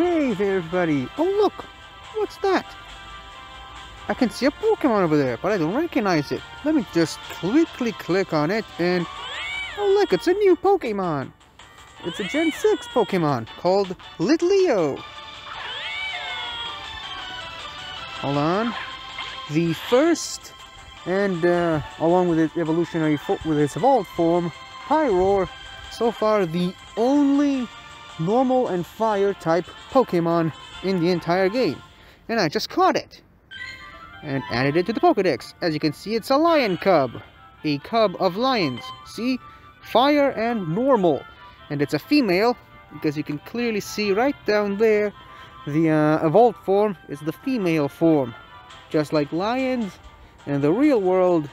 Hey there, everybody. Oh, look. What's that? I can see a Pokemon over there, but I don't recognize it. Let me just quickly click on it and... Oh, look, it's a new Pokemon. It's a Gen 6 Pokemon called Litleo. Hold on. The first, and uh, along with its evolutionary, with its evolved form, Pyroar, so far the only normal and fire type Pokemon in the entire game. And I just caught it. And added it to the Pokedex. As you can see, it's a lion cub. A cub of lions. See? Fire and normal. And it's a female, because you can clearly see right down there, the uh, evolved form is the female form. Just like lions, in the real world,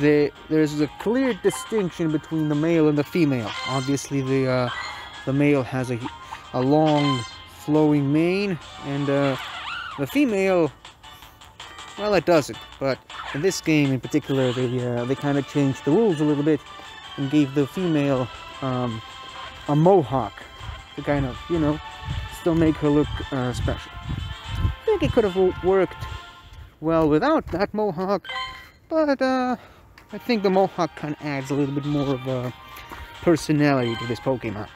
the, there's a clear distinction between the male and the female. Obviously, the uh, the male has a, a long, flowing mane, and uh, the female, well, it doesn't. But in this game, in particular, they uh, they kind of changed the rules a little bit and gave the female um, a mohawk to kind of, you know, still make her look uh, special. I think it could have worked well without that mohawk, but uh, I think the mohawk kind of adds a little bit more of a personality to this Pokemon.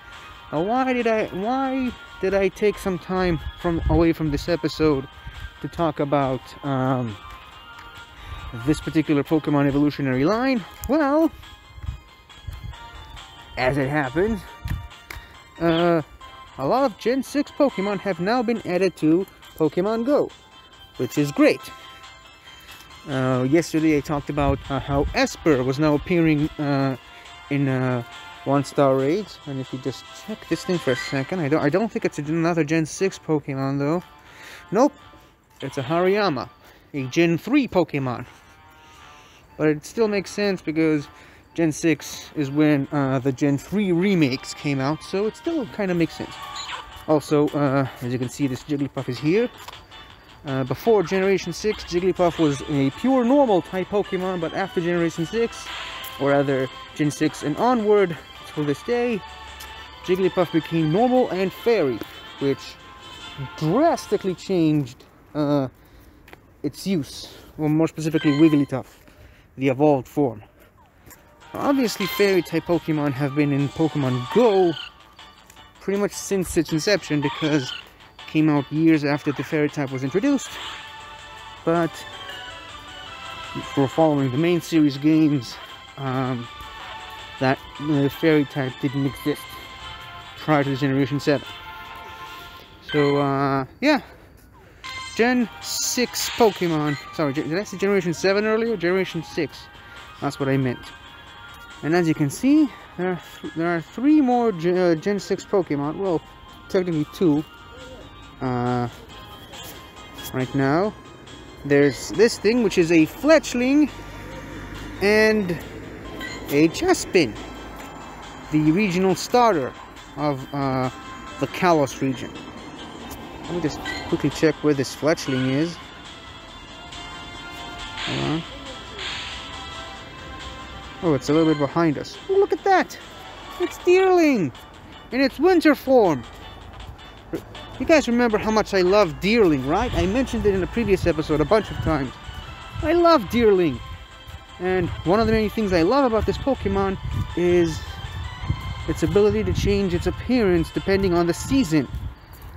Now, why did I why did I take some time from away from this episode to talk about um, this particular Pokemon evolutionary line? Well, as it happens, uh, a lot of Gen 6 Pokemon have now been added to Pokemon Go, which is great. Uh, yesterday I talked about uh, how Espurr was now appearing uh, in uh, one-star raids, and if you just check this thing for a second, I don't, I don't think it's another Gen 6 Pokemon though. Nope, it's a Hariyama, a Gen 3 Pokemon. But it still makes sense because Gen 6 is when uh, the Gen 3 remakes came out, so it still kind of makes sense. Also, as you can see, this Jigglypuff is here. Uh, before Generation 6, Jigglypuff was a pure normal type Pokemon, but after Generation 6, or rather Gen 6 and onward, till this day, Jigglypuff became normal and fairy, which drastically changed uh, its use, or more specifically Wigglytuff, the evolved form. Obviously, fairy type Pokemon have been in Pokemon Go pretty much since its inception because came out years after the fairy type was introduced, but for following the main series games, um, that the fairy type didn't exist prior to Generation 7. So, uh, yeah. Gen 6 Pokemon. Sorry, did I say Generation 7 earlier? Generation 6. That's what I meant. And as you can see, there are, th there are three more uh, Gen 6 Pokemon. Well, technically two uh, right now. There's this thing, which is a fletchling and a Chespin, the regional starter of uh, the Kalos region. Let me just quickly check where this fletchling is. Oh, it's a little bit behind us. Oh, look at that! It's Deerling! In its winter form! You guys remember how much I love Deerling, right? I mentioned it in a previous episode a bunch of times. I love Deerling. And one of the many things I love about this Pokemon is its ability to change its appearance depending on the season.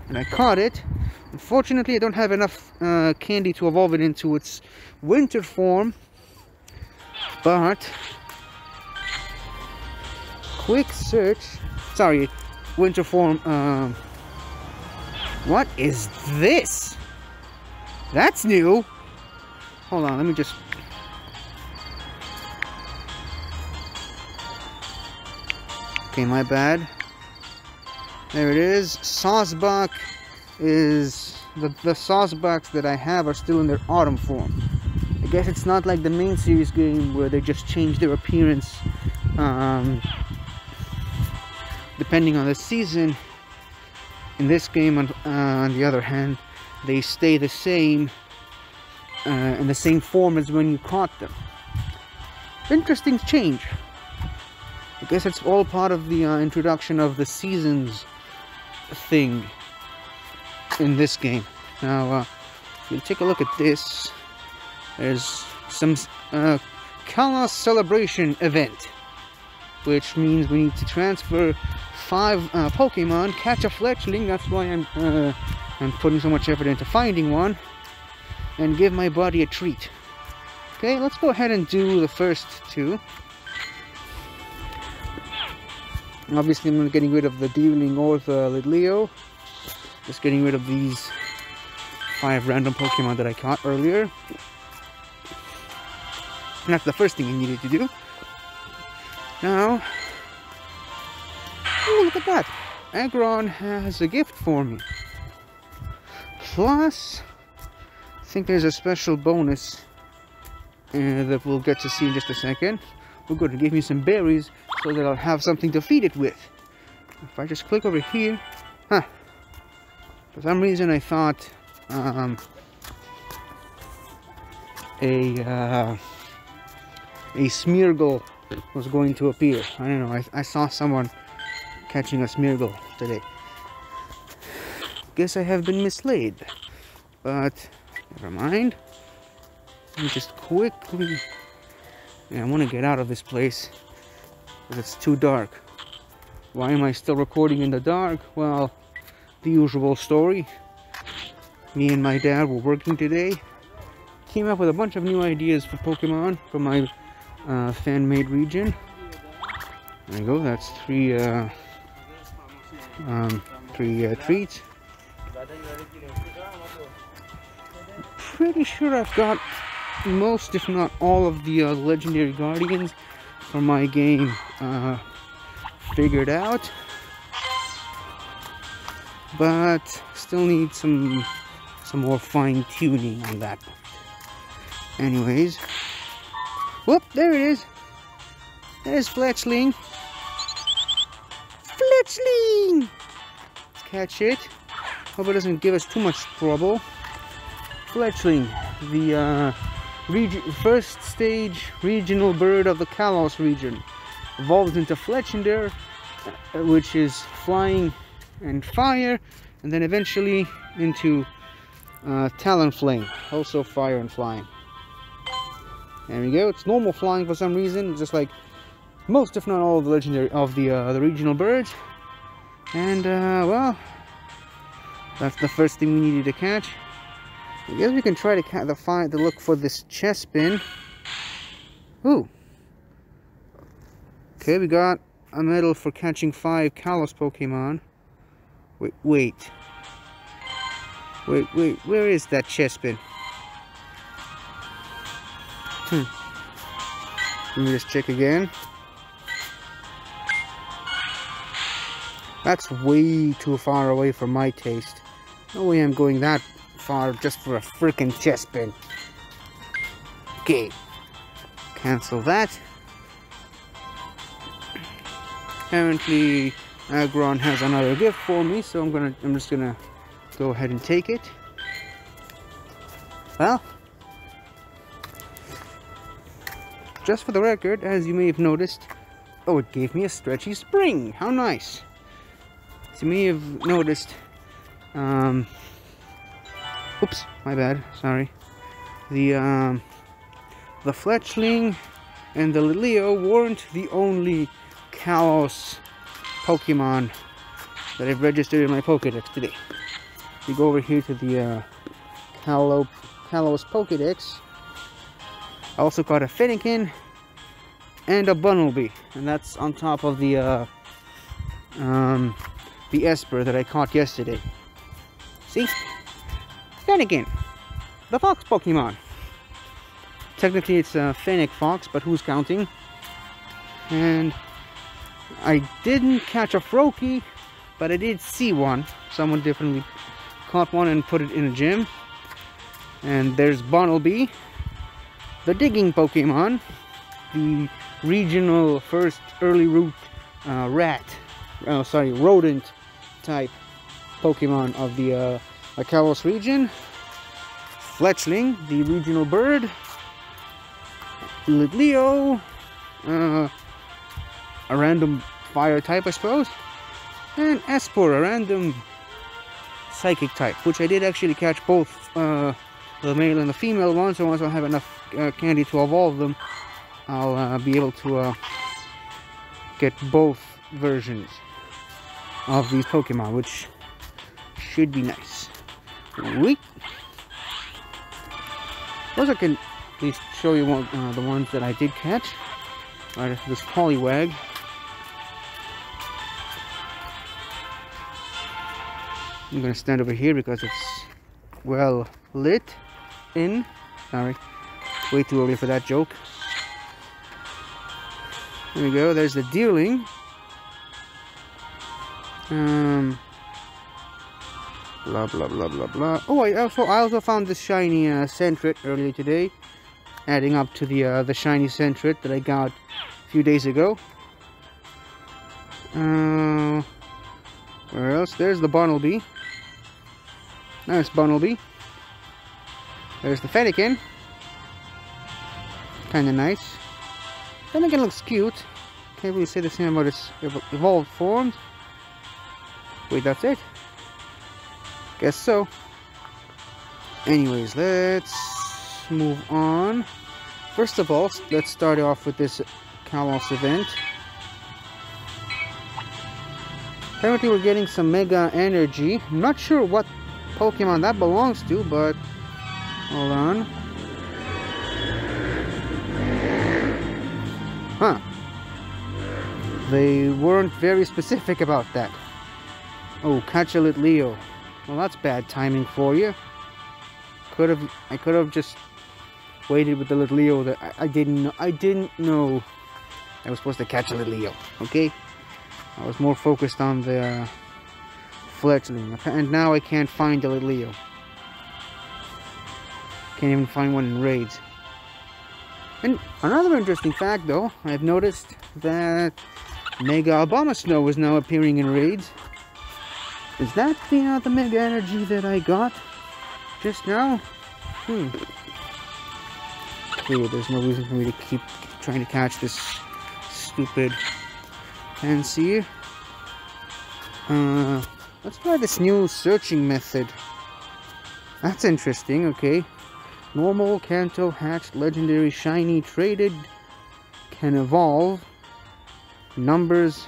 And I caught it. Unfortunately, I don't have enough uh, candy to evolve it into its winter form. But, quick search, sorry, winter form, um, what is this? That's new. Hold on, let me just... Okay, my bad. There it is. Sawsbuck is... The, the Sawsbucks that I have are still in their autumn form. I guess it's not like the main series game where they just change their appearance um, depending on the season in this game, on, uh, on the other hand, they stay the same uh, in the same form as when you caught them. Interesting change. I guess it's all part of the uh, introduction of the seasons thing in this game. Now, uh, if you take a look at this, there's some uh, Kalos Celebration event, which means we need to transfer five uh, Pokemon, catch a Fletchling, that's why I'm, uh, I'm putting so much effort into finding one, and give my body a treat. Okay, let's go ahead and do the first two. Obviously, I'm getting rid of the Deerling or the Litleo. Just getting rid of these five random Pokemon that I caught earlier. And that's the first thing I needed to do. Now, look at that. Aggron has a gift for me. Plus, I think there's a special bonus uh, that we'll get to see in just a second. We're going to give me some berries so that I'll have something to feed it with. If I just click over here, huh. For some reason I thought um, a uh, a Smeargle was going to appear. I don't know, I, I saw someone catching a Smeargle today. Guess I have been misled. But, never mind. Let me just quickly... Yeah, I want to get out of this place. Because it's too dark. Why am I still recording in the dark? Well, the usual story. Me and my dad were working today. Came up with a bunch of new ideas for Pokemon for my uh, fan-made region. There you go, that's three, uh, um, three uh, treats. Pretty sure I've got most, if not all, of the uh, legendary guardians for my game uh, figured out. But still need some some more fine tuning on that. Anyways, whoop, there it is. There's Fletchling. Fletchling! Let's catch it. Hope it doesn't give us too much trouble. Fletchling, the uh, first stage regional bird of the Kalos region. Evolves into Fletchinder, uh, which is flying and fire, and then eventually into uh, Talonflame, also fire and flying. There we go. It's normal flying for some reason, just like most, if not all, of the legendary of the uh, the regional birds. And uh, well, that's the first thing we needed to catch. I guess we can try to catch the find to look for this Chespin. Ooh. Okay, we got a medal for catching five Kalos Pokemon. Wait, wait. Wait, wait, where is that Chespin? Hmm. Let me just check again. That's way too far away from my taste. No way I'm going that far just for a freaking Chespin. Okay. Cancel that. Apparently Aggron has another gift for me, so I'm gonna I'm just gonna go ahead and take it. Well, just for the record, as you may have noticed, oh, it gave me a stretchy spring. How nice. You may have noticed, um, oops, my bad, sorry. The, um, the Fletchling and the Leo weren't the only Kalos Pokemon that I've registered in my Pokedex today. We go over here to the uh, Kalos Pokedex. I also got a Fennekin and a Bunnelby, and that's on top of the uh, um, the Espurr that I caught yesterday. See? Fennekin, the Fox Pokemon. Technically, it's a Fennec Fox, but who's counting? And I didn't catch a Froakie, but I did see one. Someone definitely caught one and put it in a gym. And there's Bunnelby, the digging Pokemon, the regional first early root uh, rat, oh sorry, rodent type Pokemon of the uh, Kalos region. Fletchling, the regional bird. Litleo, uh, a random fire type, I suppose. And Espurr, a random psychic type, which I did actually catch both uh, the male and the female ones, so once I have enough uh, candy to evolve them, I'll uh, be able to uh, get both versions of these Pokemon, which should be nice. Wait. First, I can at least show you one, uh, the ones that I did catch. Right, this Poliwag. I'm gonna stand over here because it's well lit in. Sorry, way too early for that joke. There we go. There's the Deerling. Um. Blah blah blah blah blah. Oh, I also I also found this shiny uh, Sentret earlier today, adding up to the uh, the shiny Sentret that I got a few days ago. Uh, where else? There's the Bunnelby. Nice Bunnelby. There's the Fennekin. Kinda nice. Fennekin looks cute. Can't really say the same about its evolved forms. Wait, that's it? Guess so. Anyways, let's move on. First of all, let's start off with this Kalos event. Apparently we're getting some Mega Energy. I'm not sure what Pokemon that belongs to, but hold on. Huh. They weren't very specific about that. Oh, catch a Litleo. Well, that's bad timing for you. Could have, I could have just waited with the little Litleo that I, I didn't know, I didn't know I was supposed to catch a little Litleo, okay? I was more focused on the Fletchling. And now I can't find a little Leo. Can't even find one in raids. And another interesting fact though, I've noticed that Mega Abomasnow is now appearing in raids. Is that the, uh, the Mega Energy that I got just now? Hmm. Okay, there's no reason for me to keep trying to catch this stupid Pansear. Uh, Let's try this new searching method. That's interesting, okay. Normal, Kanto, hatched, legendary, shiny, traded, can evolve, numbers,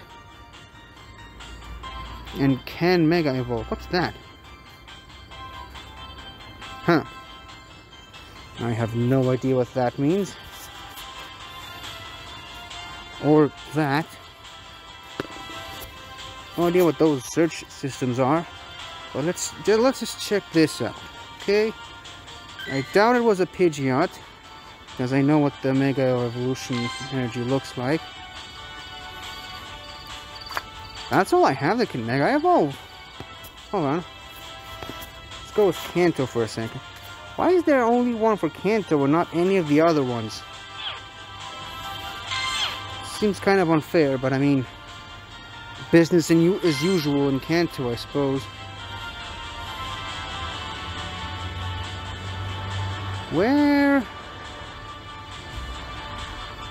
and can mega evolve. What's that? Huh. I have no idea what that means. Or that no idea what those search systems are. But let's let's just check this out. Okay. I doubt it was a Pidgeot. Because I know what the Mega Evolution energy looks like. That's all I have that can Mega Evolve. Hold on. Let's go with Kanto for a second. Why is there only one for Kanto and not any of the other ones? Seems kind of unfair, but I mean, business in, as usual in Kanto, I suppose. Where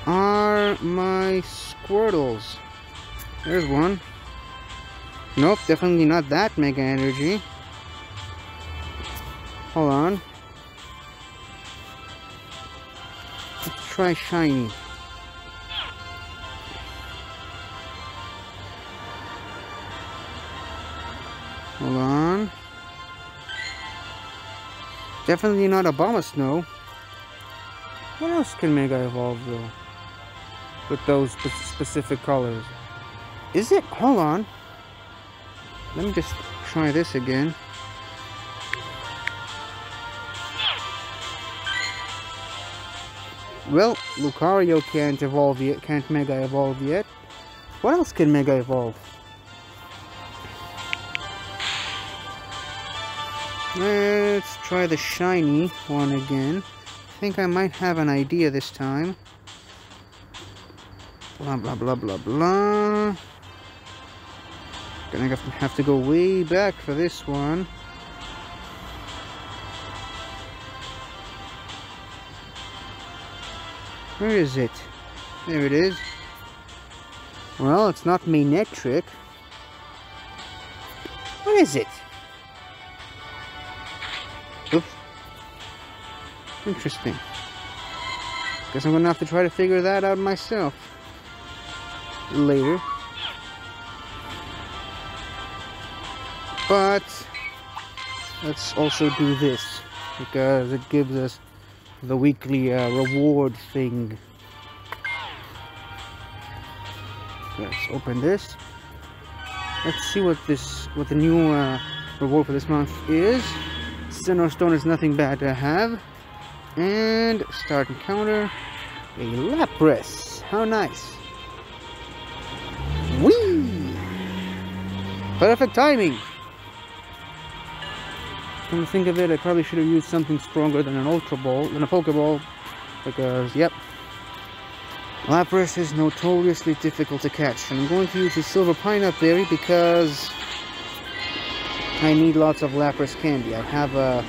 are my Squirtles? There's one. Nope, definitely not that Mega Energy. Hold on. Let's try Shiny. Hold on. Definitely not Abomasnow. What else can Mega evolve though? With those specific colors. Is it? Hold on. Let me just try this again. Well, Lucario can't evolve yet, can't Mega evolve yet. What else can Mega evolve? Let's try the shiny one again. I think I might have an idea this time. Blah, blah, blah, blah, blah. Gonna have to go way back for this one. Where is it? There it is. Well, it's not Manectric. What is it? Oops. Interesting. Guess I'm gonna have to try to figure that out myself. Later. But let's also do this because it gives us the weekly uh, reward thing. Let's open this. Let's see what this, what the new uh, reward for this month is. Sinnoh Stone is nothing bad to have. And start encounter. A Lapras. How nice. Whee! Perfect timing. Come to think of it, I probably should have used something stronger than an Ultra Ball, than a Pokeball, because, yep, Lapras is notoriously difficult to catch, and I'm going to use the Silver Pineapple Berry because I need lots of Lapras candy. I have a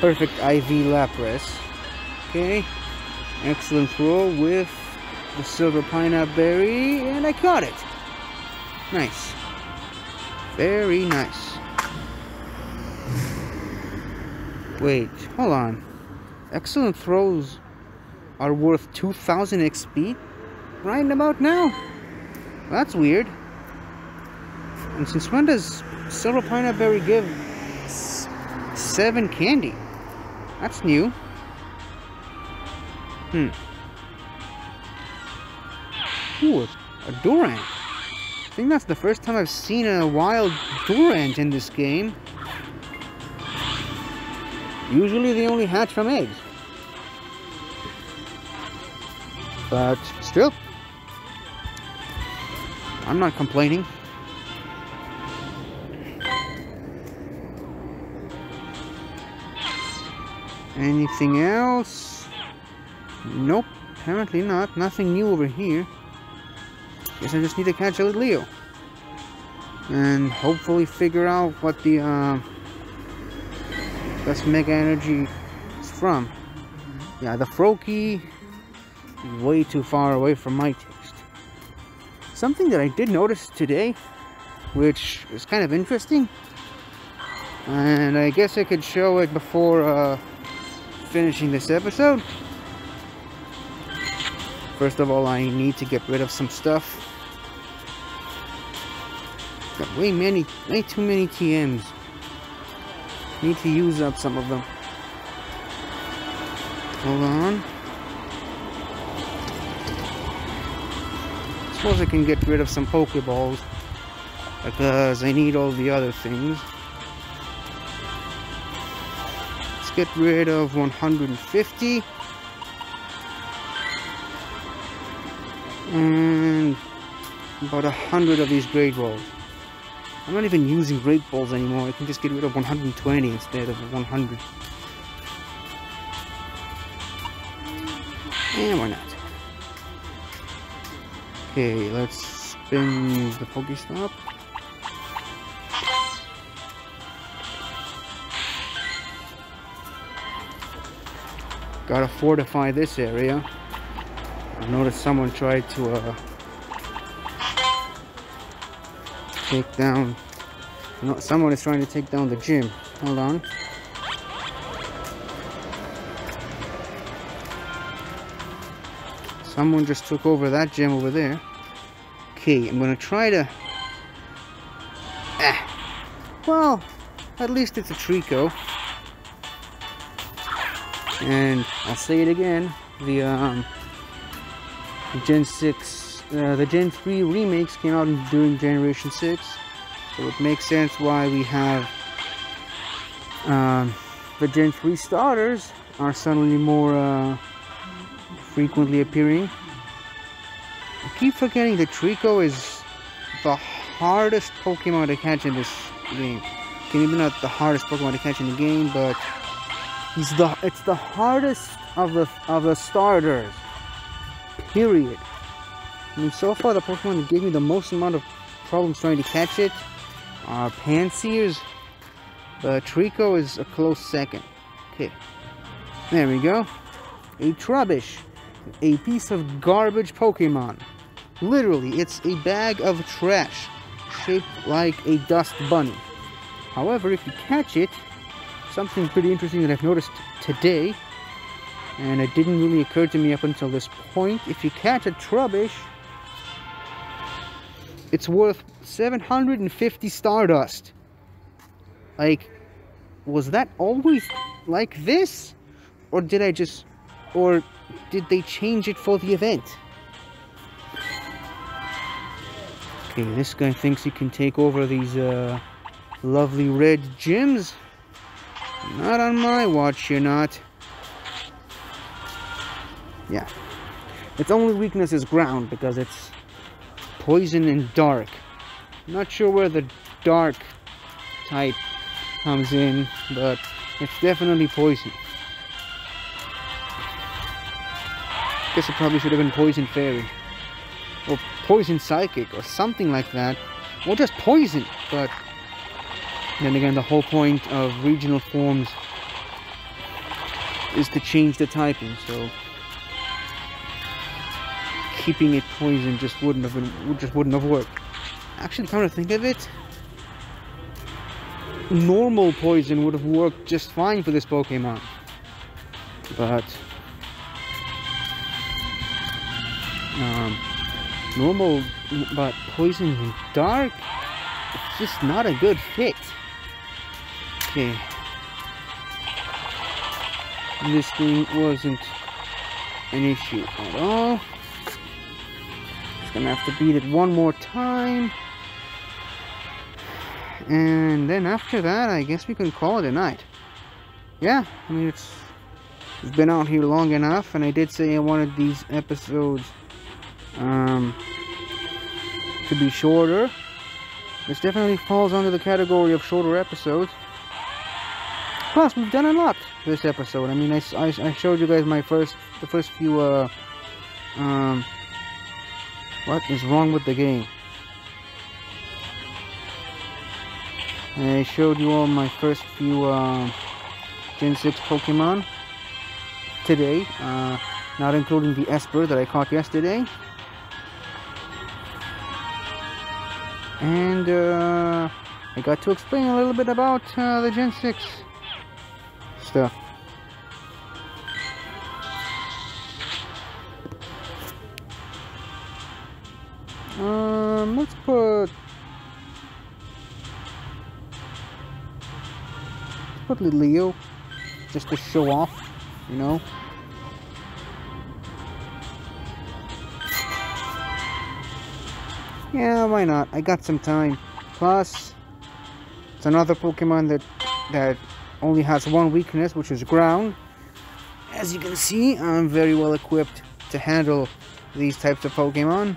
perfect IV Lapras. Okay, excellent throw with the Silver Pineapple Berry, and I caught it. Nice. Very nice. Wait, hold on. Excellent throws are worth 2000 XP right about now? That's weird. And since when does Silver Pineapple Berry give 7 candy? That's new. Hmm. Ooh, a Durant. I think that's the first time I've seen a wild Durant in this game. Usually they only hatch from eggs. But still, I'm not complaining. Anything else? Nope, apparently not. Nothing new over here. Guess I just need to catch a Leo. And hopefully figure out what the uh, that's Mega Energy is from. Yeah, the Froakie way too far away from my taste. Something that I did notice today, which is kind of interesting, and I guess I could show it before uh, finishing this episode. First of all, I need to get rid of some stuff. Got way many, way too many TMs. Need to use up some of them. Hold on. Suppose I can get rid of some Pokeballs. Because I need all the other things. Let's get rid of 150. And about a hundred of these Great Balls. I'm not even using Great Balls anymore. I can just get rid of 120 instead of 100. And why not? Okay, let's spin the Pokestop. Gotta fortify this area. I noticed someone tried to uh, take down no, someone is trying to take down the gym. Hold on. Someone just took over that gym over there. Okay I'm gonna try to ah. well at least it's a Treecko and I'll say it again. The um Gen 6 uh, the Gen 3 remakes came out during Generation 6, so it makes sense why we have um, the Gen 3 starters are suddenly more uh, frequently appearing. I keep forgetting that Treecko is the hardest Pokemon to catch in this game. Okay, maybe not the hardest Pokemon to catch in the game, but he's the it's the hardest of the of the starters. Period. I mean, so far the Pokemon that gave me the most amount of problems trying to catch it are Pansears, but Treecko is a close second. Okay, there we go. A Trubbish, a piece of garbage Pokemon. Literally, it's a bag of trash shaped like a dust bunny. However, if you catch it, something pretty interesting that I've noticed today, and it didn't really occur to me up until this point, if you catch a Trubbish, it's worth 750 Stardust. Like, was that always like this? Or did I just... Or did they change it for the event? Okay, this guy thinks he can take over these uh, lovely red gems. Not on my watch, you're not. Yeah. Its only weakness is ground because it's poison and dark. Not sure where the dark type comes in, but it's definitely poison. Guess it probably should have been poison fairy. Or poison psychic or something like that. Or just poison, but then again the whole point of regional forms is to change the typing, so keeping it poison just wouldn't have been just wouldn't have worked. Actually come to think of it, normal poison would have worked just fine for this Pokemon. But um, normal but poison in dark it's just not a good fit. Okay. This thing wasn't an issue at all. Gonna have to beat it one more time. And then after that, I guess we can call it a night. Yeah, I mean, it's, it's been out here long enough, and I did say I wanted these episodes um, to be shorter. This definitely falls under the category of shorter episodes. Plus, we've done a lot this episode. I mean, I, I, I showed you guys my first, the first few, uh, um, what is wrong with the game? I showed you all my first few uh, Gen 6 Pokemon today, uh, not including the Espurr that I caught yesterday. And uh, I got to explain a little bit about uh, the Gen 6 stuff. Um, let's put put little Leo just to show off, you know. Yeah, why not? I got some time. Plus, it's another Pokemon that that only has one weakness, which is ground. As you can see, I'm very well equipped to handle these types of Pokemon.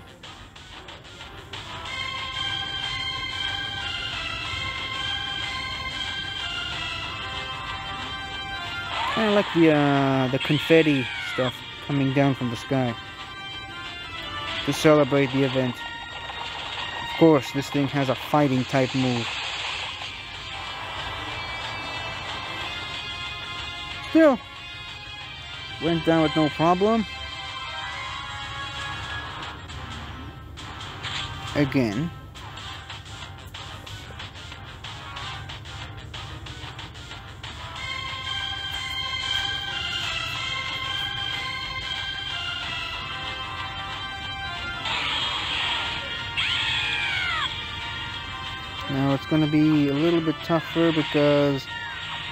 I like the uh, the confetti stuff coming down from the sky to celebrate the event. Of course, this thing has a fighting type move. Still, went down with no problem. Again. Going to be a little bit tougher because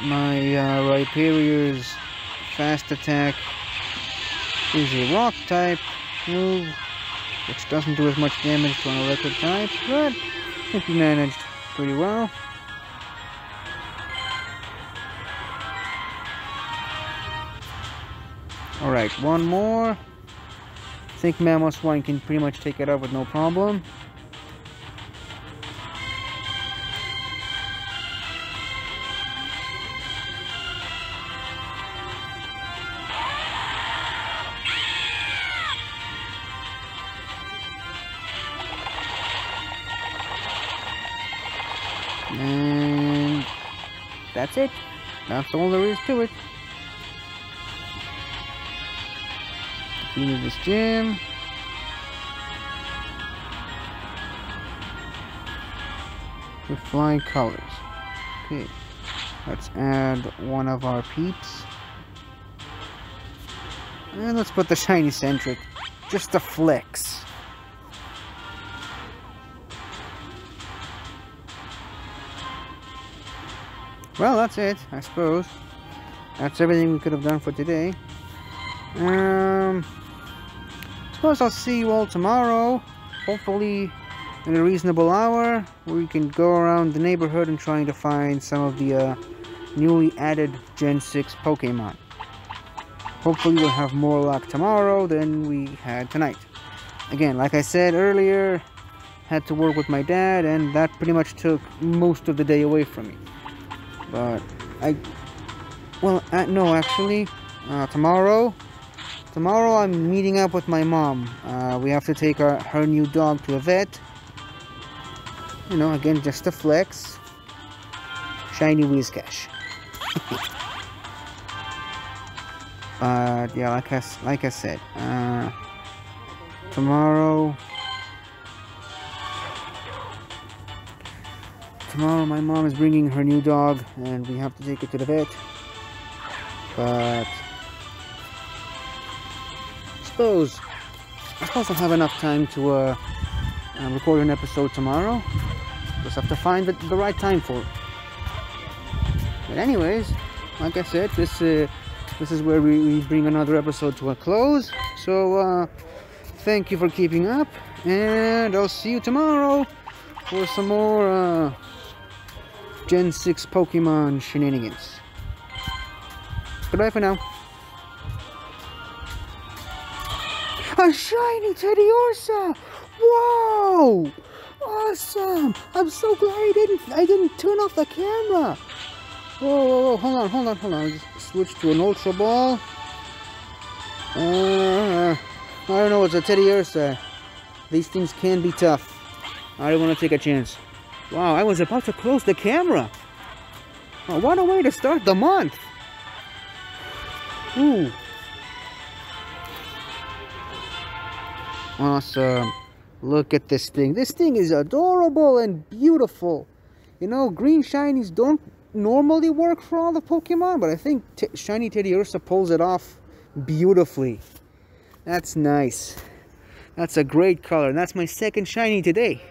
my uh, Rhyperior's fast attack is a rock type move, which doesn't do as much damage to an electric type, but I think we managed pretty well. Alright, one more. I think Mamoswine can pretty much take it out with no problem. That's all there is to it. Defeated this gym. With flying colors. Okay, let's add one of our peeps. And let's put the shiny Sentret. Just a flex. Well, that's it, I suppose. That's everything we could have done for today. Um, suppose I'll see you all tomorrow. Hopefully in a reasonable hour. We can go around the neighborhood and trying to find some of the uh, newly added Gen 6 Pokemon. Hopefully we'll have more luck tomorrow than we had tonight. Again, like I said earlier, had to work with my dad and that pretty much took most of the day away from me. But I, well, uh, no, actually, uh, tomorrow, tomorrow I'm meeting up with my mom. Uh, we have to take our, her new dog to a vet. You know, again, just a flex. Shiny Whiscash. but yeah, like I, like I said, uh, tomorrow tomorrow my mom is bringing her new dog and we have to take it to the vet. But I suppose I suppose I'll have enough time to uh, uh, record an episode tomorrow. Just have to find the, the right time for it. But anyways like I said this uh, this is where we, we bring another episode to a close. So uh, thank you for keeping up and I'll see you tomorrow for some more uh, Gen 6 Pokemon shenanigans. Goodbye for now. A shiny Teddiursa! Whoa! Awesome! I'm so glad I didn't I didn't turn off the camera. Whoa, whoa, whoa, hold on, hold on, hold on. Just switch to an Ultra Ball. Uh, I don't know, it's a Teddiursa. These things can be tough. I don't want to take a chance. Wow, I was about to close the camera. Oh, what a way to start the month. Ooh. Awesome. Look at this thing. This thing is adorable and beautiful. You know, green shinies don't normally work for all the Pokemon, but I think T Shiny Teddiursa pulls it off beautifully. That's nice. That's a great color, and that's my second shiny today.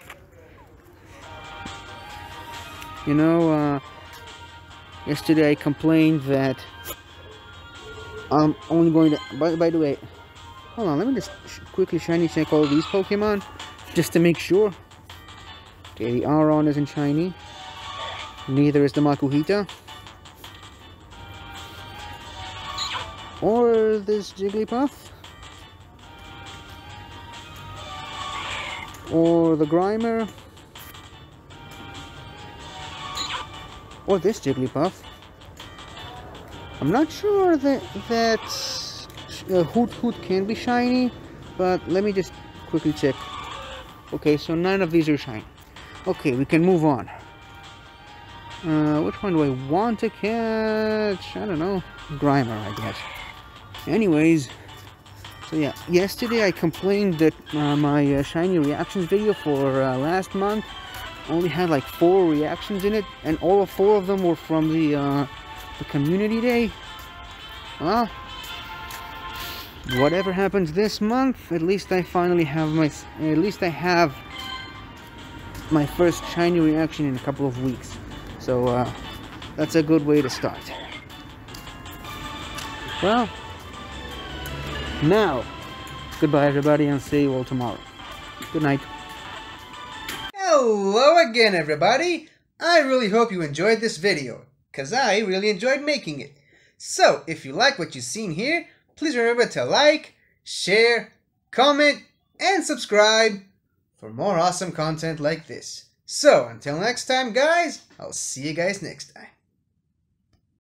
You know, uh, yesterday I complained that I'm only going to... By, by the way, hold on, let me just quickly shiny check all these Pokemon, just to make sure. Okay, the Aron isn't shiny. Neither is the Makuhita. Or this Jigglypuff. Or the Grimer. Or this Jigglypuff. I'm not sure that that uh, Hoothoot can be shiny, but let me just quickly check. Okay, so none of these are shiny. Okay, we can move on. Uh, which one do I want to catch? I don't know. Grimer, I guess. Anyways, so yeah, yesterday I complained that uh, my uh, shiny reactions video for uh, last month only had like four reactions in it, and all of four of them were from the uh, the community day. Well, whatever happens this month, at least I finally have my, at least I have my first shiny reaction in a couple of weeks. So uh, that's a good way to start. Well, now, goodbye everybody, and see you all tomorrow. Good night. Hello again everybody! I really hope you enjoyed this video, cause I really enjoyed making it. So, if you like what you've seen here, please remember to like, share, comment, and subscribe for more awesome content like this. So, until next time guys, I'll see you guys next time.